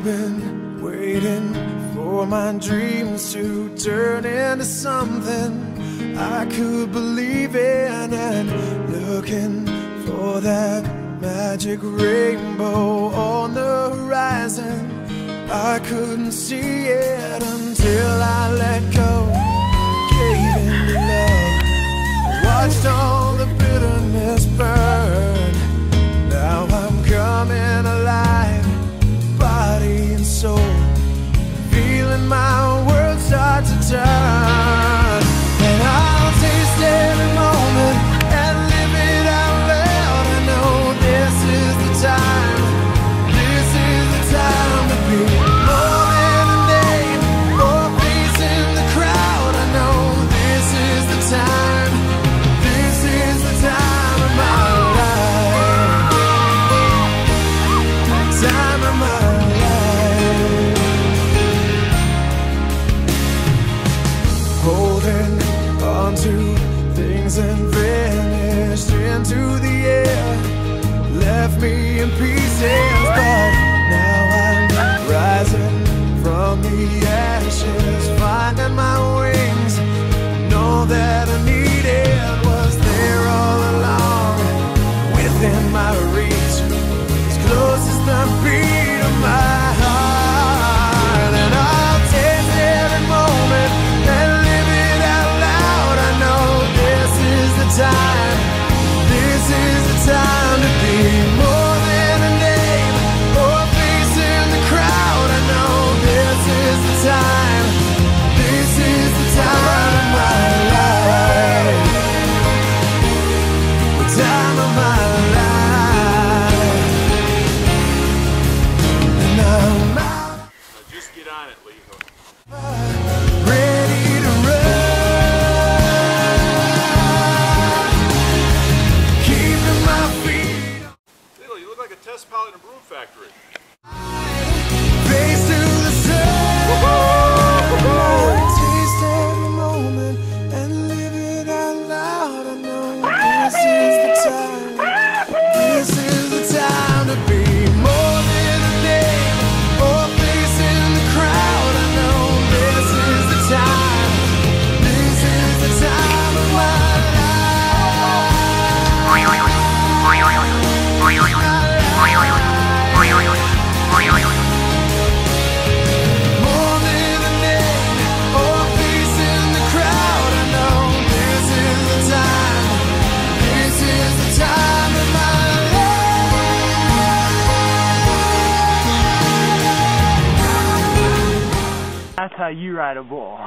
I've been waiting for my dreams to turn into something I could believe in and looking for that magic rainbow on the horizon. I couldn't see it until I let go, gave in to love, watched on. soul, feeling my world start to turn. on to things and vanished into the air. Left me in pieces, but now I'm rising from the ashes. Test Pilot a broom Factory. Taste every moment and live it out loud. I know the time. you ride a bull?